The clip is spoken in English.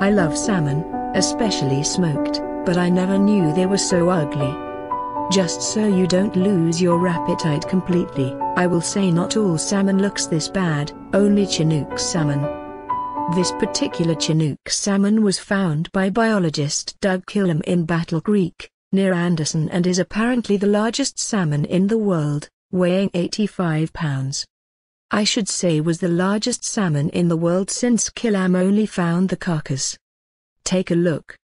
I love salmon, especially smoked, but I never knew they were so ugly. Just so you don't lose your appetite completely, I will say not all salmon looks this bad, only Chinook salmon. This particular Chinook salmon was found by biologist Doug Killam in Battle Creek, near Anderson and is apparently the largest salmon in the world, weighing 85 pounds. I should say was the largest salmon in the world since Killam only found the carcass. Take a look.